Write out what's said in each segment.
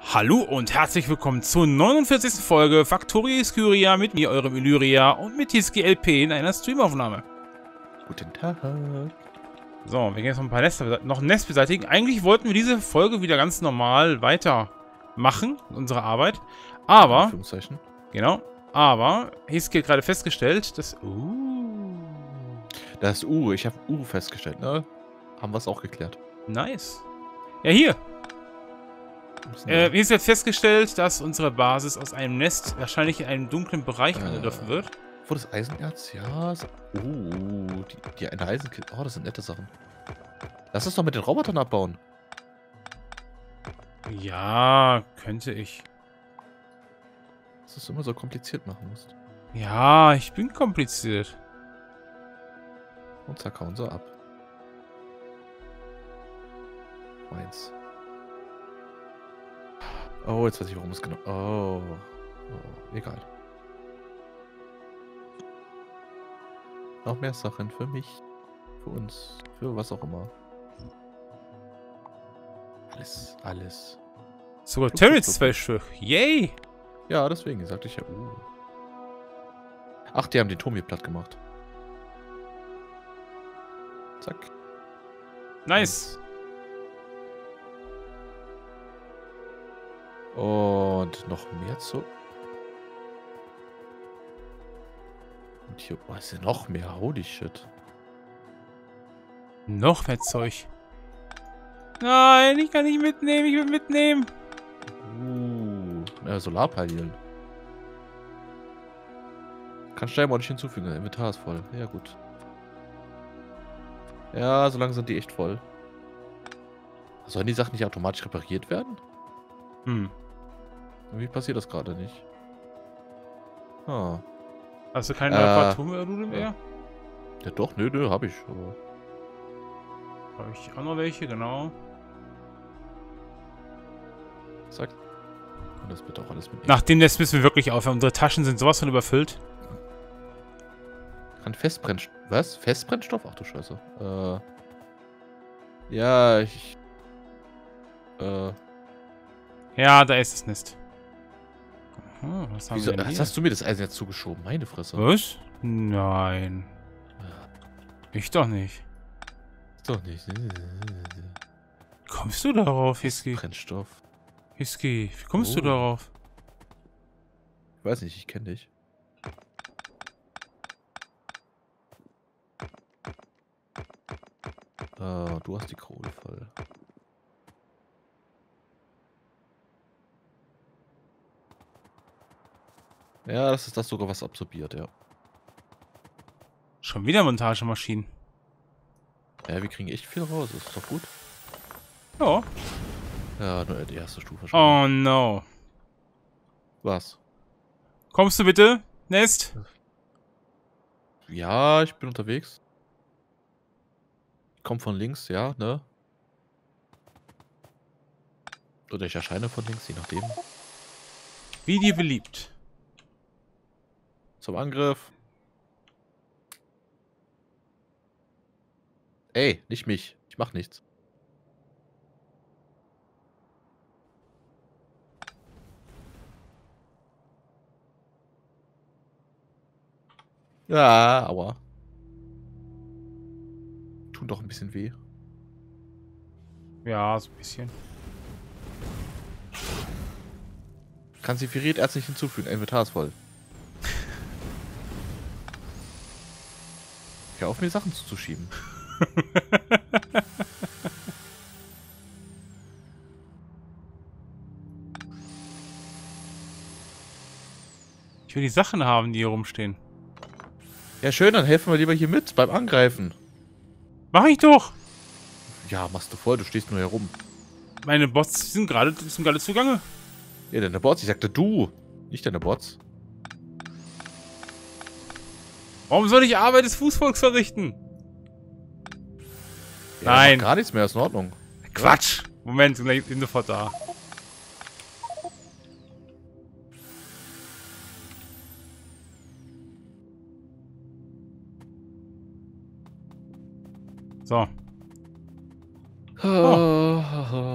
Hallo und herzlich willkommen zur 49. Folge Factories Kyria mit mir, eurem Illyria und mit Hiski LP in einer Streamaufnahme. Guten Tag. So, wir gehen jetzt noch ein paar Nester, noch ein Nest beseitigen. Eigentlich wollten wir diese Folge wieder ganz normal weitermachen, unsere Arbeit. Aber, genau, aber Hiski hat gerade festgestellt, dass... Uh, Das U, ich habe U festgestellt, ne? Haben wir es auch geklärt. nice. Ja, hier. Äh, Hiski hat festgestellt, dass unsere Basis aus einem Nest wahrscheinlich in einem dunklen Bereich Äh. angegriffen wird. Wo das Eisenerz? Ja. So. Uh, die, die eine Eisenkiste. Oh, das sind nette Sachen. Lass uns doch mit den Robotern abbauen. Ja, könnte ich. Dass du es immer so kompliziert machen musst. Ja, ich bin kompliziert. Und zack, hauen sie ab. Meins. Oh, jetzt weiß ich, warum es genau. Oh. oh. Egal. Noch mehr Sachen für mich. Für uns. Für was auch immer. Alles, alles. Sogar Turrets zwei Stück. Yay! Ja, deswegen sagte ich ja. Uh. Ach, die haben den Turm hier platt gemacht. Zack. Nice. Und noch mehr zu. Und hier, oh, ist ja noch mehr. Holy shit. Noch mehr Zeug. Nein, ich kann nicht mitnehmen, ich will mitnehmen. Uh, äh, Solarpanelen. Kann mal nicht hinzufügen. Das Inventar ist voll. Ja, gut. Ja, so lange sind die echt voll. Sollen die Sachen nicht automatisch repariert werden? Hm. Irgendwie passiert das gerade nicht. Ah. Hast du keine Äh, Reparaturmodule mehr? Ja doch, nö, nö, hab ich. Aber Habe ich auch noch welche, genau. zack. Und das bitte auch alles mitnehmen. Nachdem das müssen wir wirklich aufhören. Unsere Taschen sind sowas von überfüllt. Kann Festbrennstoff. Was? Festbrennstoff? Ach du Scheiße. Äh. Ja, ich. Äh. Ja, da ist das Nest. Aha, was haben Wieso, wir denn hier? hast du mir das Eisen jetzt zugeschoben? Meine Fresse. Was? Nein. Ich doch nicht. Doch nicht. Kommst du darauf, Hiski? Brennstoff. Hiski, wie kommst du Oh. darauf? Ich weiß nicht, ich kenne dich. Äh, du hast die Kohle voll. Ja, das ist das sogar, was absorbiert, ja. Schon wieder Montagemaschinen. Ja, wir kriegen echt viel raus, das ist doch gut. Ja. Ja, nur die erste Stufe schon. Oh no. Was? Kommst du bitte, Nest? Ja, ich bin unterwegs. Ich komm von links, ja, ne? Oder ich erscheine von links, je nachdem. Wie dir beliebt. Zum Angriff. Ey, nicht mich. Ich mach nichts. Ja, aua. Tun doch ein bisschen weh. Ja, so ein bisschen. Transferiert Erz nicht hinzufügen. Inventar ist voll. Hör auf, mir Sachen zuzuschieben. Ich will die Sachen haben, die hier rumstehen. Ja, schön, dann helfen wir lieber hier mit beim Angreifen. Mach ich doch! Ja, machst du voll, du stehst nur herum. Meine Bots sind gerade sind gerade zugange. Ja, deine Bots, ich sagte du, nicht deine Bots. Warum soll ich Arbeit des Fußvolks verrichten? Ja, Nein. Gar nichts mehr, ist in Ordnung. Quatsch! Moment, ich bin sofort da. So. Oh,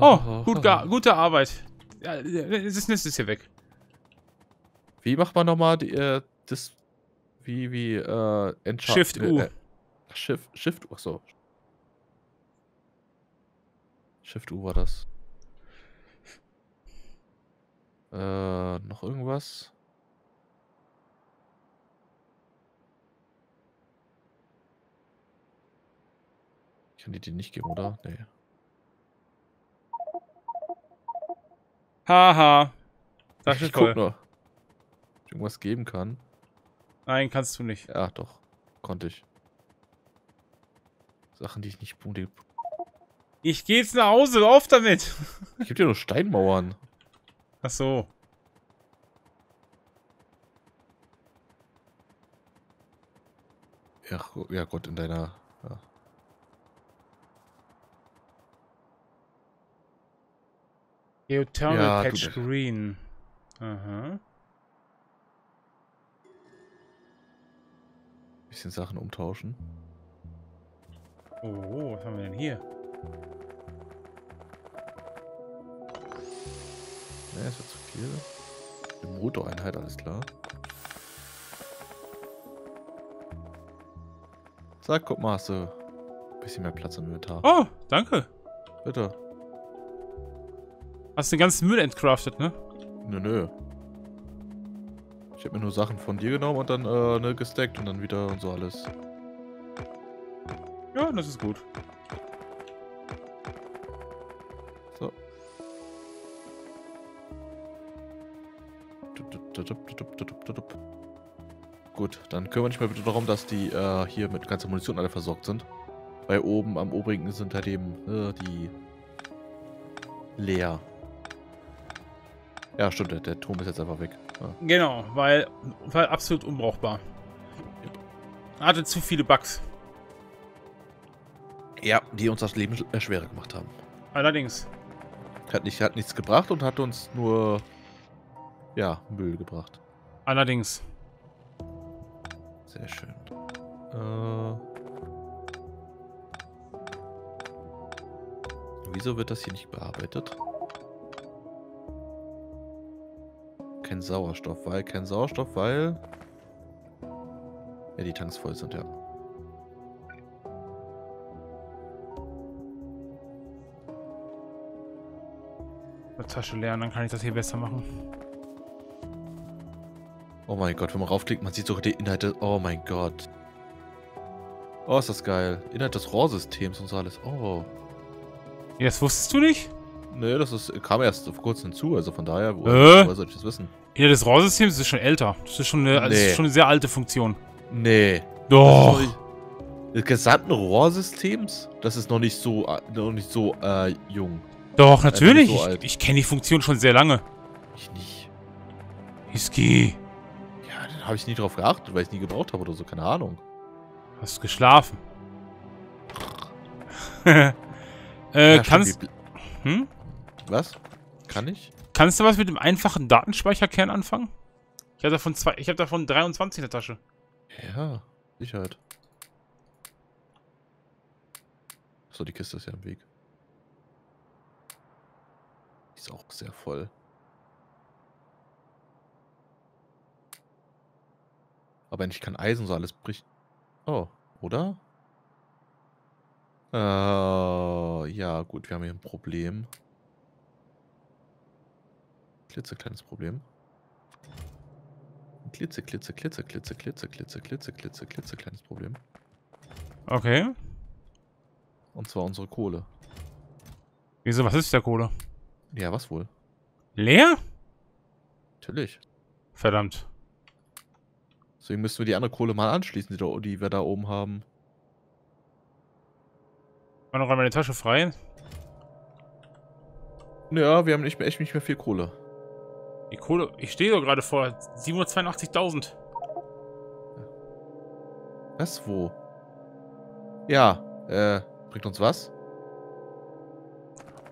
Oh, gut, ga- gute Arbeit. Ja, das Nest ist hier weg. Wie macht man nochmal die, äh, das, wie, wie, äh, Entschar Shift U. Äh, Shift, Shift U, achso. Shift U war das. Äh, noch irgendwas? Ich kann die dir nicht geben, oder? Nee. Haha. Das ich ist guck toll. nur. Ob ich irgendwas geben kann. Nein, kannst du nicht. Ja, doch. Konnte ich. Sachen, die ich nicht unbedingt... Ich geh jetzt nach Hause, auf damit. Ich gebe dir nur Steinmauern. Ach so. Ja, ja Gott, in deiner... Ja. Geothermal Ja, der- Green. Aha. Bisschen Sachen umtauschen. Oh, was haben wir denn hier? Ne, es wird zu viel. Eine Motoreinheit, alles klar. Sag, guck mal, hast du ein bisschen mehr Platz im Inventar. Oh, danke. Bitte. Hast den ganzen Müll entcraftet, ne? Nö, nö. Ich habe mir nur Sachen von dir genommen und dann äh, ne, gestackt und dann wieder und so alles. Ja, das ist gut. So. Gut, dann kümmere dich mal bitte darum, dass die äh, hier mit ganzer Munition alle versorgt sind. Weil oben am obrigen sind halt eben äh, die leer. Ja, stimmt, der, der Turm ist jetzt einfach weg. Ja. Genau, weil, weil absolut unbrauchbar. Hatte zu viele Bugs. ja, die uns das Leben äh, schwerer gemacht haben. Allerdings. Hat, nicht, hat nichts gebracht und hat uns nur, ja, Müll gebracht. Allerdings. Sehr schön. Äh, wieso wird das hier nicht bearbeitet? Kein Sauerstoff, weil kein Sauerstoff, weil ja die Tanks voll sind, ja. Tasche leer, dann kann ich das hier besser machen. Oh mein Gott, wenn man raufklickt, man sieht sogar die Inhalte. Oh mein Gott. Oh, ist das geil. Inhalt des Rohrsystems und so alles. Oh. Ja, das wusstest du nicht? Nee, das ist, kam erst vor kurzem hinzu, also von daher, wo, Äh? woher soll ich das wissen? Ja, das RAW-System ist schon älter. Das ist schon eine, das Nee. ist schon eine sehr alte Funktion. Nee. Doch. Das Des gesamten Rohrsystems? Das ist noch nicht so, äh, noch nicht so äh, jung. Doch, natürlich. so ich ich kenne die Funktion schon sehr lange. Ich nicht. Hiski, Ja, dann habe ich nie drauf geachtet, weil ich nie gebraucht habe oder so, keine Ahnung. hast du geschlafen? äh, Ja, kannst, hm? Was? Kann ich? Kannst du was mit dem einfachen Datenspeicherkern anfangen? Ich habe davon habe davon 23 in der Tasche. Ja, Sicherheit. So, die Kiste ist ja im Weg. Die ist auch sehr voll. Aber ich kann Eisen so alles bricht. Oh, oder? Äh, ja, gut, wir haben hier ein Problem. Klitzekleines Problem. Ein klitze, klitze, klitze, klitze, klitze, klitze, klitze, klitze, klitze, kleines Problem. Okay. Und zwar unsere Kohle. Wieso, was ist der Kohle? Ja, was wohl? Leer? Natürlich. Verdammt. Deswegen müssen wir die andere Kohle mal anschließen, die, da, die wir da oben haben. War noch einmal meine Tasche frei? Ja, wir haben nicht mehr, echt nicht mehr viel Kohle. Die Kohle, ich stehe doch gerade vor 782.000. Was? Wo? Ja, äh, bringt uns was?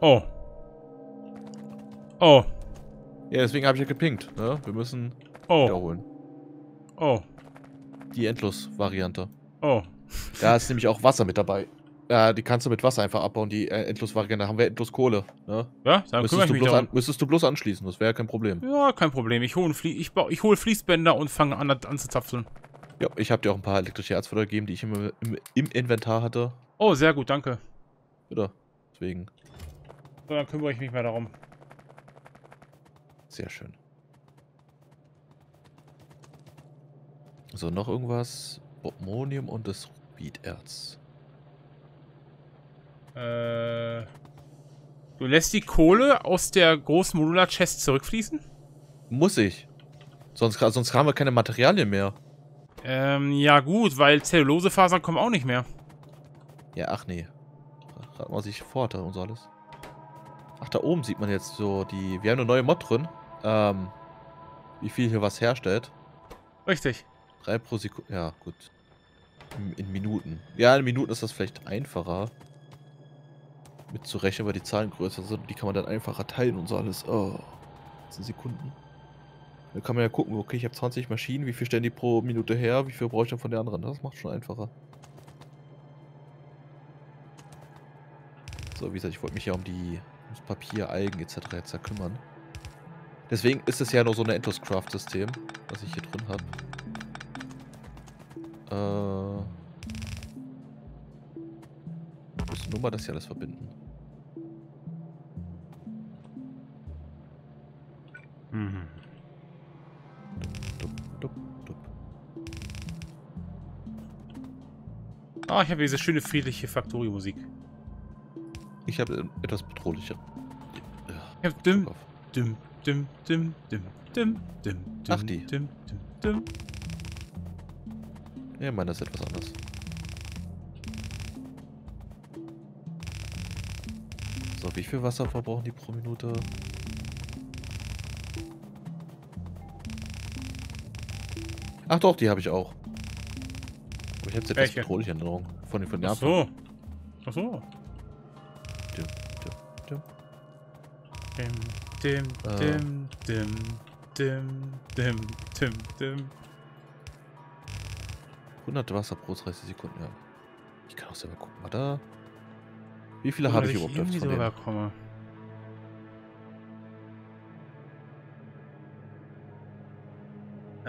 Oh. Oh. Ja, deswegen habe ich ja gepinkt, ne? Wir müssen Oh. wiederholen. Oh. Die Endlos-Variante. Oh. Da ist nämlich auch Wasser mit dabei. Ja, die kannst du mit Wasser einfach abbauen, die äh, Endlosvariante. Da haben wir endlos Kohle. Ne? Ja, dann Müsstest, ich du mich bloß an, müsstest du bloß anschließen, das wäre kein Problem. Ja, kein Problem. Ich hole ich, ich hol Fließbänder und fange an, das anzuzapfeln. Ja, ich habe dir auch ein paar elektrische Erzförder gegeben, die ich im, im, im Inventar hatte. Oh, sehr gut, danke. Oder? Deswegen, So, dann kümmere ich mich mal darum. sehr schön. So, noch irgendwas? Bobmonium und das Rubiderz. Äh, du lässt die Kohle aus der großen Modular-Chest zurückfließen? Muss ich. Sonst, sonst haben wir keine Materialien mehr. Ähm, ja gut, weil Zellulosefasern kommen auch nicht mehr. Ja, ach nee. Rat mal sich Vorteil und so alles. Ach, da oben sieht man jetzt so die. Wir haben eine neue Mod drin. Ähm, wie viel hier was herstellt. Richtig. Drei pro Sekunde. Ja, gut. In, in Minuten. Ja, in Minuten ist das vielleicht einfacher. Mitzurechnen, weil die Zahlen größer sind. Die kann man dann einfacher teilen und so alles. Oh. 10 Sekunden. Da kann man ja gucken, okay, ich habe 20 Maschinen, wie viel stellen die pro Minute her, wie viel brauche ich dann von der anderen? Das macht schon einfacher. So, wie gesagt, ich wollte mich ja um die ums Papier, Algen etc. jetzt kümmern. Deswegen ist es ja nur so ein Endless-Craft-System, was ich hier drin habe. Äh. Ich muss nur mal das hier alles verbinden. Mhm. Dup, dup, dup. Ah, ich habe diese schöne, friedliche Factory-Musik. Ich habe etwas bedrohlicher. Ich habe dim, dim, dim, dim, dim, dim, dim, dim, Ach, die. dim, dim, dim. Ja, meiner ist etwas anders. So, wie viel Wasser verbrauchen die pro Minute? Ach doch, die habe ich auch. Aber ich habe jetzt etwas bedrohliche Erinnerung. Von den von Ach so. Ach so. Dim, dim, dim. Dim, dim, Äh. dim, dim, dim, dim, dim, dim. 100 Wasser pro 30 Sekunden, ja. Ich kann auch selber gucken. Warte. Wie viele habe ich überhaupt irgendwie von denen? drüber komme.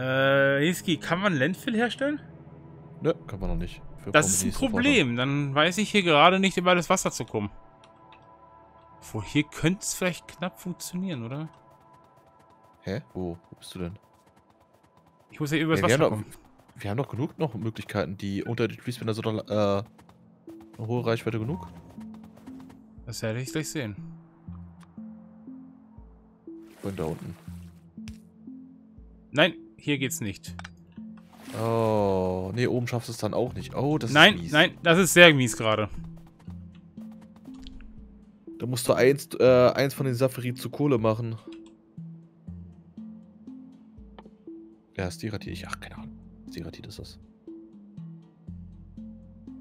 Äh, Hiski, kann man Landfill herstellen? Nö, kann man noch nicht. Für Das ist ein. Problem. Dann weiß ich hier gerade nicht, über das Wasser zu kommen. Wo hier könnte es vielleicht knapp funktionieren, oder? Hä? Wo? Wo bist du denn? Ich muss ja über das Ja, wir, Wasser haben kommen. doch, wir haben doch genug noch Möglichkeiten, die unter den Fließbändern so eine, äh, eine hohe Reichweite genug. Das werde ich gleich sehen. Und da unten. Nein, hier geht's nicht. Oh, nee, oben schaffst du es dann auch nicht. Oh, das nein, ist mies. nein, das ist sehr mies gerade. Da musst du eins, äh, eins von den Safarit zu Kohle machen. Ja, Stiratit. Ach, keine Ahnung. Stiratit ist das.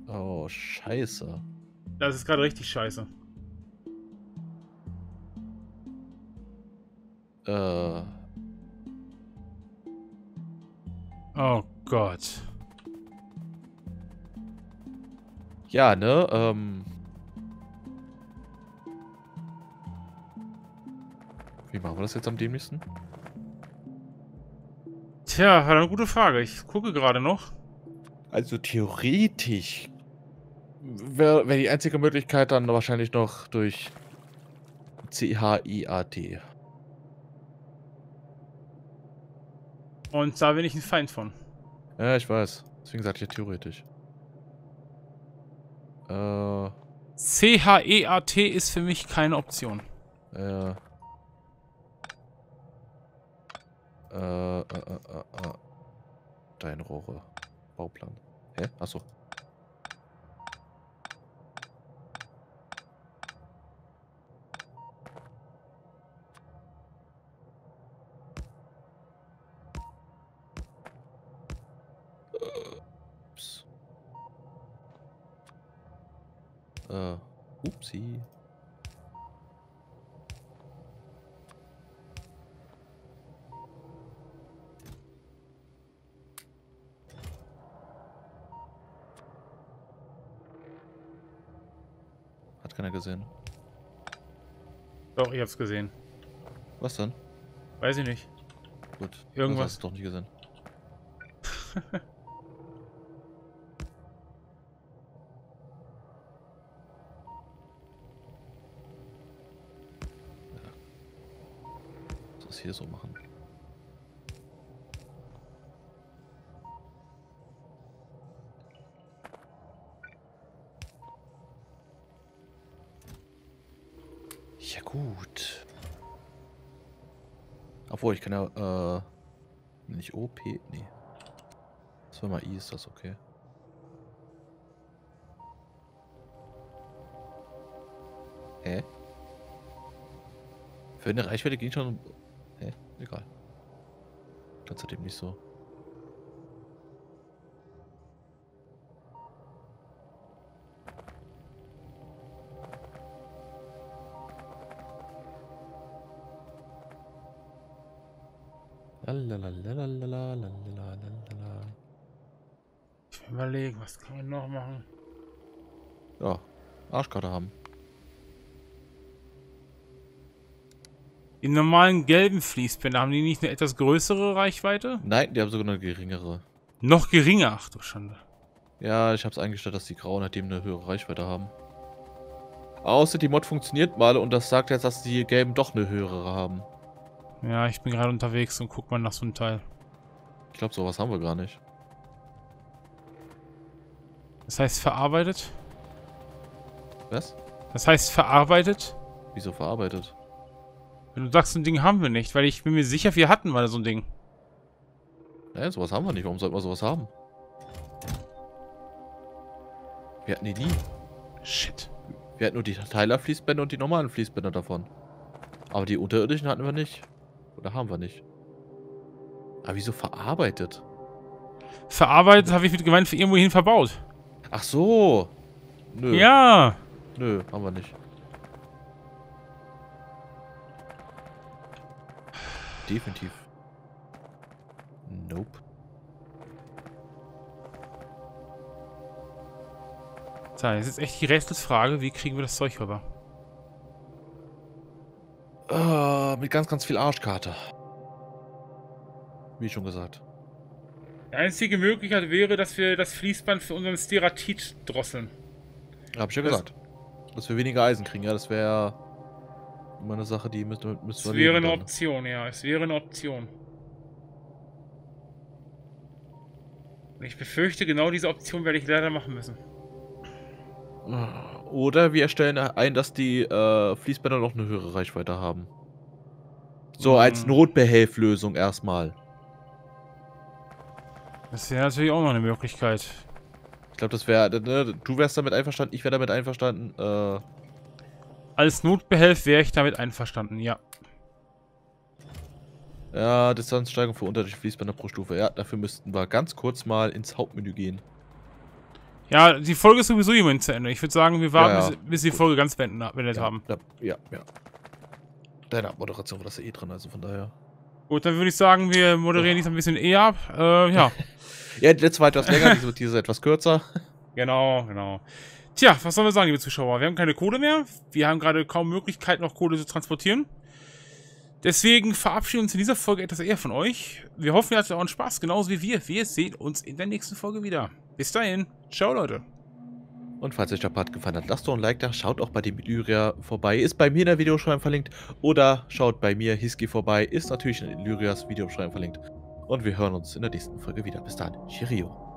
Oh, scheiße. Das ist gerade richtig scheiße. Äh, Oh Gott. ja, ne, ähm. Wie machen wir das jetzt am dämlichsten? Tja, war eine gute Frage. Ich gucke gerade noch. Also theoretisch wäre wär die einzige Möglichkeit dann wahrscheinlich noch durch C-H-I-A-T. Und da bin ich ein Feind von. Ja, ich weiß. Deswegen sagte ich ja theoretisch. Äh, C-H-E-A-T ist für mich keine Option. äh. Äh, äh, äh, äh, äh. Steinrohre. Bauplan. Hä? Achso. Äh, upsi. keiner gesehen. Doch, ich hab's gesehen. Was denn? Weiß ich nicht. Gut. Irgendwas. Hast du doch nicht gesehen. Das hier so machen. Ja gut. Obwohl, ich kann ja, äh, nicht OP, nee. Das war mal I, ist das okay. Hä? Für eine Reichweite ging schon... Egal. Ganz seitdem nicht so. Ich überlegen, was kann man noch machen? Ja, Arschkarte haben. Die normalen gelben Fließbänder, haben die nicht eine etwas größere Reichweite? Nein, die haben sogar eine geringere. Noch geringer, ach du Schande. Ja, ich habe es eingestellt, dass die grauen halt eben eine höhere Reichweite haben. Außer die Mod funktioniert mal und das sagt jetzt, dass die gelben doch eine höhere haben. Ja, ich bin gerade unterwegs und guck mal nach so einem Teil. Ich glaube, sowas haben wir gar nicht. Das heißt verarbeitet? Was? Das heißt verarbeitet? Wieso verarbeitet? Wenn du sagst, so ein Ding haben wir nicht, weil ich bin mir sicher, wir hatten mal so ein Ding. Naja, sowas haben wir nicht. Warum sollten wir sowas haben? Wir hatten die nie. Shit. Wir hatten nur die Teiler-Fließbänder und die normalen Fließbänder davon. Aber die unterirdischen hatten wir nicht. Oder haben wir nicht? Aber wieso verarbeitet? Verarbeitet habe ich mit gemeint, für irgendwo hin verbaut. Ach so. Nö. Ja. Nö, haben wir nicht. Definitiv. Nope. So, jetzt ist echt die Rätselsfrage, wie kriegen wir das Zeug rüber? Uh, mit ganz, ganz viel Arschkarte. Wie schon gesagt. Die einzige Möglichkeit wäre, dass wir das Fließband für unseren Steratit drosseln. Hab ich ja Das- gesagt. Dass wir weniger Eisen kriegen, ja, das wäre immer eine Sache, die müssen, müssen Das wir wäre leben eine dann. Option, ja. Es wäre eine Option. Und ich befürchte, genau diese Option werde ich leider machen müssen. Oder wir stellen ein, dass die äh, Fließbänder noch eine höhere Reichweite haben. So, als Hm. Notbehelflösung erstmal. Das wäre natürlich auch noch eine Möglichkeit. Ich glaube, das wäre, ne, du wärst damit einverstanden, ich wäre damit einverstanden. Äh, Als Notbehelf wäre ich damit einverstanden, ja. ja, Distanzsteigerung für unter Fließbänder pro Stufe. Ja, dafür müssten wir ganz kurz mal ins Hauptmenü gehen. Ja, die Folge ist sowieso jemand zu Ende. Ich würde sagen, wir warten, Ja, ja. Bis, bis die Folge ganz beendet ja, haben. Ja, ja, ja. Deine Abmoderation war das ja eh drin, also von daher. Gut, dann würde ich sagen, wir moderieren dies ein bisschen eher ab. Äh, ja, Ja, die letzte war etwas länger, diese, diese etwas kürzer. genau, genau. Tja, was sollen wir sagen, liebe Zuschauer? Wir haben keine Kohle mehr. Wir haben gerade kaum Möglichkeit, noch Kohle zu transportieren. Deswegen verabschieden wir uns in dieser Folge etwas eher von euch. Wir hoffen, ihr hattet auch einen Spaß, genauso wie wir. Wir sehen uns in der nächsten Folge wieder. Bis dahin. Ciao, Leute. Und falls euch der Part gefallen hat, lasst doch ein Like da. Schaut auch bei dem Illyria vorbei. Ist bei mir in der Videobeschreibung verlinkt. Oder schaut bei mir Hiski vorbei. Ist natürlich in Illyrias Videobeschreibung verlinkt. Und wir hören uns in der nächsten Folge wieder. Bis dann. Cheerio.